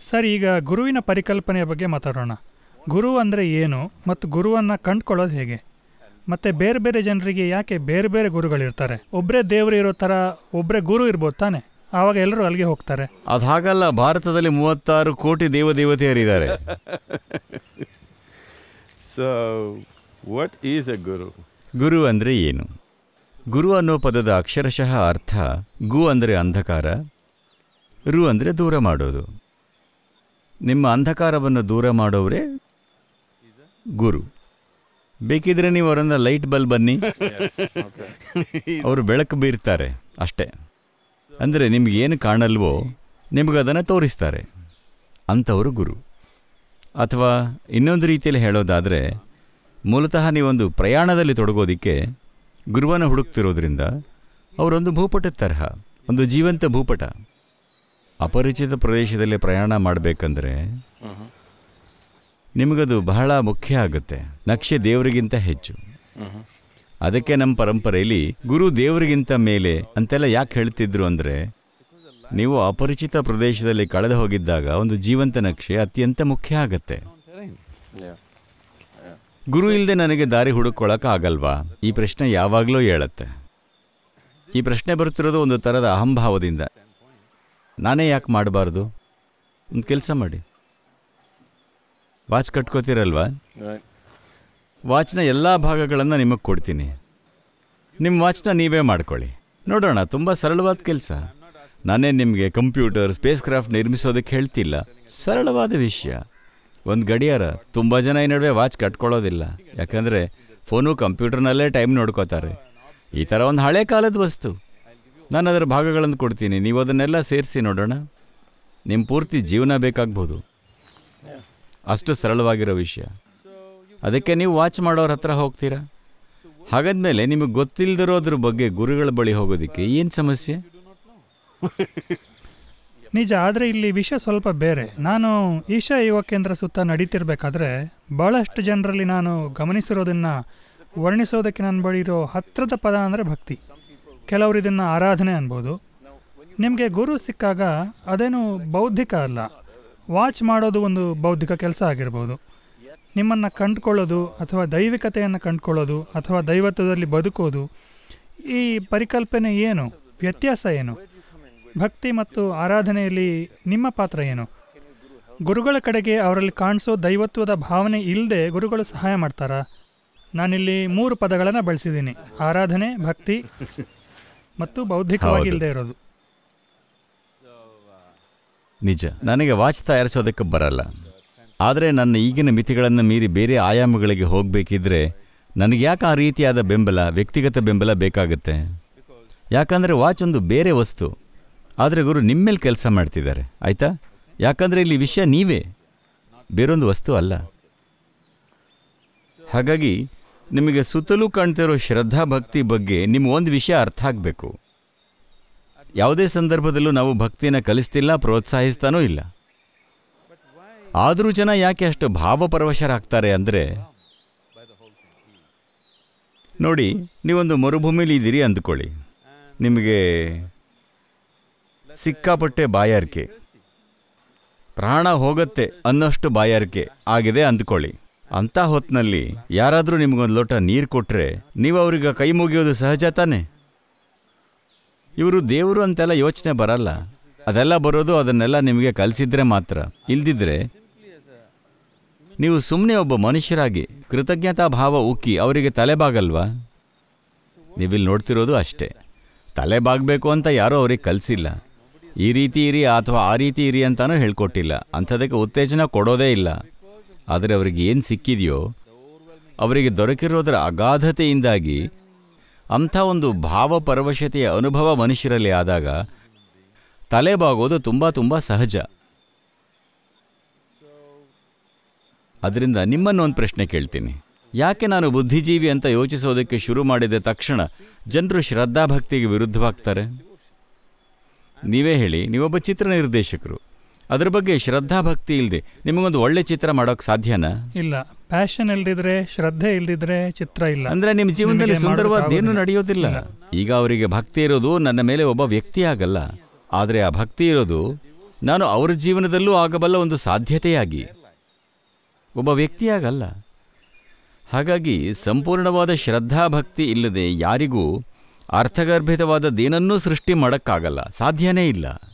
Sir ಈಗ ಗುರುವಿನ ಪರಿಕಲ್ಪನೆಯ ಬಗ್ಗೆ ಮಾತಾಡೋಣ. ಗುರು ಅಂದರೆ ಏನು ಮತ್ತು ಗುರುವನ್ನು ಕಂಡುಕೊಳ್ಳೋದು ಹೇಗೆ? ಮತ್ತು ಬೇರೆ ಬೇರೆ ಜನರಿಗೆ ಯಾಕೆ ಬೇರೆ ಬೇರೆ ಗುರುಗಳಿರ್ತಾರೆ? ಒಬ್ಬರೇ ದೇವರು ಇರೋ ಥರ ಒಬ್ಬರೇ ಗುರು ಇರ್ಬೋದು ತಾನೆ? ಆವಾಗ ಎಲ್ಲರೂ ಅಲ್ಲಿಗೆ ಹೋಗ್ತಾರೆ. ಅದು ಹಾಗಲ್ಲ ಭಾರತದಲ್ಲಿ ಮೂವತ್ತಾರು ಕೋಟಿ ದೇವ ದೇವದೇವತೆಯರಿದ್ದಾರೆ. So what is a guru ಗುರು ಅಂದರೆ ಏನು? ಗುರು ಅನ್ನೋ ಪದದ ಅಕ್ಷರಶಃ ಅರ್ಥ ಗು ಅಂದರೆ ಅಂಧಕಾರ ರು ಅಂದರೆ ದೂರ ಮಾಡೋದು. ನಿಮ್ಮ ಅಂಧಕಾರವನ್ನು ದೂರ ಮಾಡೋವರೇ ಗುರು. ಬೇಕಿದ್ರೆ ನೀವು ಅವರನ್ನ ಲೈಟ್ ಬಲ್ಬ್ ಬನ್ನಿ. ಅವರು ಬೆಳಕು ಬೀರ್ತಾರೆ ಅಷ್ಟೇ. ಅಂದರೆ ನಿಮ್ಗೆ ಏನು ಕಾಣಲ್ವೋ ನಿಮಗದನ್ನು ತೋರಿಸ್ತಾರೆ. ಅಂಥವರು ಗುರು. ಅಥವಾ ಇನ್ನೊಂದು ರೀತಿಯಲ್ಲಿ ಹೇಳೋದಾದರೆ, ಮೂಲತಃ ನೀವೊಂದು ಪ್ರಯಾಣದಲ್ಲಿ ತೊಡಗೋದಿಕ್ಕೆ ಗುರುವನ್ನು ಹುಡುಕ್ತಿರೋದ್ರಿಂದ ಅವರೊಂದು ಭೂಪಟದ ತರಹ, ಒಂದು ಜೀವಂತ ಭೂಪಟ. ಅಪರಿಚಿತ ಪ್ರದೇಶದಲ್ಲಿ ಪ್ರಯಾಣ ಮಾಡಬೇಕಂದ್ರೆ ನಿಮಗದು ಬಹಳ ಮುಖ್ಯ ಆಗುತ್ತೆ. ನಕ್ಷೆ ದೇವರಿಗಿಂತ ಹೆಚ್ಚು. ಅದಕ್ಕೆ ನಮ್ಮ ಪರಂಪರೆಯಲ್ಲಿ ಗುರು ದೇವರಿಗಿಂತ ಮೇಲೆ ಅಂತೆಲ್ಲ ಯಾಕೆ ಹೇಳ್ತಿದ್ರು ಅಂದರೆ ನೀವು ಅಪರಿಚಿತ ಪ್ರದೇಶದಲ್ಲಿ ಕಳೆದು ಹೋಗಿದ್ದಾಗ ಒಂದು ಜೀವಂತ ನಕ್ಷೆ ಅತ್ಯಂತ ಮುಖ್ಯ ಆಗತ್ತೆ. ಗುರು ಇಲ್ಲದೆ ನನಗೆ ದಾರಿ ಹುಡುಕೊಳ್ಳೋಕೆ ಆಗಲ್ವಾ? ಈ ಪ್ರಶ್ನೆ ಯಾವಾಗಲೂ ಹೇಳತ್ತೆ. ಈ ಪ್ರಶ್ನೆ ಬರ್ತಿರೋದು ಒಂದು ಥರದ ಅಹಂಭಾವದಿಂದ. ನಾನೇ ಯಾಕೆ ಮಾಡಬಾರ್ದು? ಒಂದು ಕೆಲಸ ಮಾಡಿ. ವಾಚ್ ಕಟ್ಕೋತೀರಲ್ವಾ? ವಾಚ್ನ ಎಲ್ಲ ಭಾಗಗಳನ್ನು ನಿಮಗೆ ಕೊಡ್ತೀನಿ. ನಿಮ್ಮ ವಾಚ್ನ ನೀವೇ ಮಾಡ್ಕೊಳ್ಳಿ. ನೋಡೋಣ ತುಂಬ ಸರಳವಾದ ಕೆಲಸ. ನಾನೇ ನಿಮಗೆ ಕಂಪ್ಯೂಟರ್ ಸ್ಪೇಸ್ ಕ್ರಾಫ್ಟ್ ನಿರ್ಮಿಸೋದಕ್ಕೆ ಹೇಳ್ತಿಲ್ಲ. ಸರಳವಾದ ವಿಷಯ. ಒಂದು ಗಡಿಯಾರ ತುಂಬ ಜನ ಈ ನಡುವೆ ವಾಚ್ ಕಟ್ಕೊಳ್ಳೋದಿಲ್ಲ. ಯಾಕಂದರೆ ಫೋನು ಕಂಪ್ಯೂಟರ್ನಲ್ಲೇ ಟೈಮ್ ನೋಡ್ಕೋತಾರೆ. ಈ ಥರ ಒಂದು ಹಳೆ ಕಾಲದ ವಸ್ತು. ನಾನು ಅದರ ಭಾಗಗಳನ್ನು ಕೊಡ್ತೀನಿ. ನೀವು ಅದನ್ನೆಲ್ಲ ಸೇರಿಸಿ ನೋಡೋಣ. ನಿಮ್ಮ ಪೂರ್ತಿ ಜೀವನ ಬೇಕಾಗ್ಬೋದು. ಅಷ್ಟು ಸರಳವಾಗಿರೋ ವಿಷಯ. ಅದಕ್ಕೆ ನೀವು ವಾಚ್ ಮಾಡೋರ ಹತ್ರ ಹೋಗ್ತೀರಾ? ಹಾಗಾದ್ಮೇಲೆ ನಿಮಗೆ ಗೊತ್ತಿಲ್ಲದಿರೋದ್ರ ಬಗ್ಗೆ ಗುರುಗಳ ಬಳಿ ಹೋಗೋದಕ್ಕೆ ಏನು ಸಮಸ್ಯೆ? ನಿಜ, ಆದರೆ ಇಲ್ಲಿ ವಿಷಯ ಸ್ವಲ್ಪ ಬೇರೆ. ನಾನು ಈಶಾ ಯುವ ಕೇಂದ್ರ ಸುತ್ತ ನಡೀತಿರ್ಬೇಕಾದ್ರೆ ಭಾಳಷ್ಟು ಜನರಲ್ಲಿ ನಾನು ಗಮನಿಸಿರೋದನ್ನು ವರ್ಣಿಸೋದಕ್ಕೆ ನನ್ನ ಬಳಿ ಇರೋ ಹತ್ತಿರದ ಪದ ಅಂದರೆ ಭಕ್ತಿ. ಕೆಲವರು ಇದನ್ನು ಆರಾಧನೆ ಅನ್ಬೋದು. ನಿಮಗೆ ಗುರು ಸಿಕ್ಕಾಗ ಅದೇನು ಬೌದ್ಧಿಕ ಅಲ್ಲ. ವಾಚ್ ಮಾಡೋದು ಒಂದು ಬೌದ್ಧಿಕ ಕೆಲಸ ಆಗಿರ್ಬೋದು. ನಿಮ್ಮನ್ನು ಕಂಡುಕೊಳ್ಳೋದು ಅಥವಾ ದೈವಿಕತೆಯನ್ನು ಕಂಡುಕೊಳ್ಳೋದು ಅಥವಾ ದೈವತ್ವದಲ್ಲಿ ಬದುಕೋದು ಈ ಪರಿಕಲ್ಪನೆ ಏನು? ವ್ಯತ್ಯಾಸ ಏನು? ಭಕ್ತಿ ಮತ್ತು ಆರಾಧನೆಯಲ್ಲಿ ನಿಮ್ಮ ಪಾತ್ರ ಏನು? ಗುರುಗಳ ಕಡೆಗೆ ಅವರಲ್ಲಿ ಕಾಣಿಸೋ ದೈವತ್ವದ ಭಾವನೆ ಇಲ್ಲದೆ ಗುರುಗಳು ಸಹಾಯ ಮಾಡ್ತಾರಾ? ನಾನಿಲ್ಲಿ ಮೂರು ಪದಗಳನ್ನು ಬಳಸಿದ್ದೀನಿ. ಆರಾಧನೆ, ಭಕ್ತಿ ಮತ್ತು ಬೌದ್ಧಿಕವಾಗಿ ಹೌದು. ಇಲ್ಲದೆ ಇರೋದು. ನಿಜ. ನನಗೆ ವಾಚ್ ತಯಾರಿಸೋದಕ್ಕೆ ಬರಲ್ಲ. ಆದರೆ ನನ್ನ ಈಗಿನ ಮಿತಿಗಳನ್ನು ಮೀರಿ ಬೇರೆ ಆಯಾಮಗಳಿಗೆ ಹೋಗಬೇಕಿದ್ರೆ ನನಗೆ ಯಾಕೆ ಆ ರೀತಿಯಾದ ಬೆಂಬಲ ವ್ಯಕ್ತಿಗತ ಬೆಂಬಲ ಬೇಕಾಗುತ್ತೆ? ಯಾಕಂದರೆ ವಾಚ್ ಒಂದು ಬೇರೆ ವಸ್ತು. ಆದರೆ ಗುರು ನಿಮ್ಮೇಲೆ ಕೆಲಸ ಮಾಡ್ತಿದ್ದಾರೆ. ಆಯಿತಾ? ಯಾಕಂದರೆ ಇಲ್ಲಿ ವಿಷಯ ನೀವೇ. ಬೇರೊಂದು ವಸ್ತು ಅಲ್ಲ. ಹಾಗಾಗಿ ನಿಮಗೆ ಸುತ್ತಲೂ ಕಾಣ್ತಿರೋ ಶ್ರದ್ಧಾ ಭಕ್ತಿ ಬಗ್ಗೆ ನಿಮ್ಮ ಒಂದು ವಿಷಯ ಅರ್ಥ ಆಗಬೇಕು. ಯಾವುದೇ ಸಂದರ್ಭದಲ್ಲೂ ನಾವು ಭಕ್ತಿನ ಕಲಿಸ್ತಿಲ್ಲ, ಪ್ರೋತ್ಸಾಹಿಸ್ತಾನೂ ಇಲ್ಲ. ಆದರೂ ಜನ ಯಾಕೆ ಅಷ್ಟು ಭಾವಪರವಶರಾಗ್ತಾರೆ ಅಂದರೆ, ನೋಡಿ, ನೀವೊಂದು ಮರುಭೂಮಿಲಿ ಇದ್ದೀರಿ ಅಂದ್ಕೊಳ್ಳಿ. ನಿಮಗೆ ಸಿಕ್ಕಾಪಟ್ಟೆ ಬಾಯಾರಿಕೆ. ಪ್ರಾಣ ಹೋಗತ್ತೆ ಅನ್ನೋಷ್ಟು ಬಾಯಾರಿಕೆ ಆಗಿದೆ ಅಂದ್ಕೊಳ್ಳಿ. ಅಂಥ ಹೊತ್ತಿನಲ್ಲಿ ಯಾರಾದರೂ ನಿಮಗೊಂದು ಲೋಟ ನೀರು ಕೊಟ್ಟರೆ ನೀವು ಅವ್ರಿಗೆ ಕೈ ಮುಗಿಯೋದು ಸಹಜ ತಾನೇ? ಇವರು ದೇವರು ಅಂತೆಲ್ಲ ಯೋಚನೆ ಬರಲ್ಲ. ಅದೆಲ್ಲ ಬರೋದು ಅದನ್ನೆಲ್ಲ ನಿಮಗೆ ಕಲಿಸಿದ್ರೆ ಮಾತ್ರ. ಇಲ್ದಿದ್ರೆ ನೀವು ಸುಮ್ಮನೆ ಒಬ್ಬ ಮನುಷ್ಯರಾಗಿ ಕೃತಜ್ಞತಾ ಭಾವ ಉಕ್ಕಿ ಅವರಿಗೆ ತಲೆಬಾಗಲ್ವಾ? ನೀವಿಲ್ಲಿ ನೋಡ್ತಿರೋದು ಅಷ್ಟೇ. ತಲೆ ಬಾಗಬೇಕು ಅಂತ ಯಾರೂ ಅವ್ರಿಗೆ ಕಲಿಸಿಲ್ಲ. ಈ ರೀತಿ ಇರಿ ಅಥವಾ ಆ ರೀತಿ ಇರಿ ಅಂತಾನೂ ಹೇಳ್ಕೊಟ್ಟಿಲ್ಲ. ಅಂಥದಕ್ಕೆ ಉತ್ತೇಜನ ಕೊಡೋದೇ ಇಲ್ಲ. ಆದರೆ ಅವರಿಗೆ ಏನು ಸಿಕ್ಕಿದೆಯೋ, ಅವರಿಗೆ ದೊರಕಿರೋದರ ಅಗಾಧತೆಯಿಂದಾಗಿ ಅಂಥ ಒಂದು ಭಾವಪರವಶತೆಯ ಅನುಭವ ಮನುಷ್ಯರಲ್ಲಿ ಆದಾಗ ತಲೆಬಾಗೋದು ತುಂಬ ತುಂಬ ಸಹಜ. ಅದರಿಂದ ನಿಮ್ಮನ್ನು ಒಂದು ಪ್ರಶ್ನೆ ಕೇಳ್ತೀನಿ. ಯಾಕೆ ನಾನು ಬುದ್ಧಿಜೀವಿ ಅಂತ ಯೋಚಿಸೋದಕ್ಕೆ ಶುರು ಮಾಡಿದ ತಕ್ಷಣ ಜನರು ಶ್ರದ್ಧಾಭಕ್ತಿಗೆ ವಿರುದ್ಧವಾಗ್ತಾರೆ? ನೀವೇ ಹೇಳಿ, ನೀವೊಬ್ಬ ಚಿತ್ರ ನಿರ್ದೇಶಕರು ಅದ್ರ ಬಗ್ಗೆ ಶ್ರದ್ಧಾಭಕ್ತಿ ಇಲ್ಲದೆ ನಿಮಗೊಂದು ಒಳ್ಳೆ ಚಿತ್ರ ಮಾಡೋಕೆ ಸಾಧ್ಯನಾ? ಇಲ್ಲ. ಪ್ಯಾಷನ್ ಇಲ್ದಿದ್ರೆ ಶ್ರದ್ಧೆ ಇಲ್ದಿದ್ರೆ ಚಿತ್ರ ಇಲ್ಲ. ಅಂದ್ರೆ ನಿಮ್ಮ ಜೀವನದಲ್ಲಿ ಸುಂದರವಾದ ಸುಂದರವಾದ್ದೇನು ನಡೆಯೋದಿಲ್ಲ. ಈಗ ಅವರಿಗೆ ಭಕ್ತಿ ಇರೋದು ನನ್ನ ಮೇಲೆ ಒಬ್ಬ ವ್ಯಕ್ತಿ ಆಗಲ್ಲ. ಆದರೆ ಆ ಭಕ್ತಿ ಇರೋದು ನಾನು ಅವರ ಜೀವನದಲ್ಲೂ ಆಗಬಲ್ಲ ಒಂದು ಸಾಧ್ಯತೆಯಾಗಿ. ಒಬ್ಬ ವ್ಯಕ್ತಿಯಾಗಲ್ಲ ಹಾಗಾಗಿ ಸಂಪೂರ್ಣವಾದ ಶ್ರದ್ಧಾಭಕ್ತಿ ಇಲ್ಲದೆ ಯಾರಿಗೂ ಅರ್ಥಗರ್ಭಿತವಾದದ್ದೇನನ್ನೂ ಸೃಷ್ಟಿ ಮಾಡೋಕ್ಕಾಗಲ್ಲ. ಸಾಧ್ಯನೇ ಇಲ್ಲ.